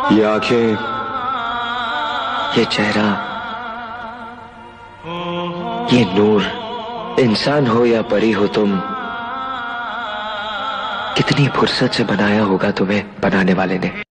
ये आँखें, ये चेहरा, ये नूर, इंसान हो या परी हो तुम, कितनी फुर्सत से बनाया होगा तुम्हें बनाने वाले ने।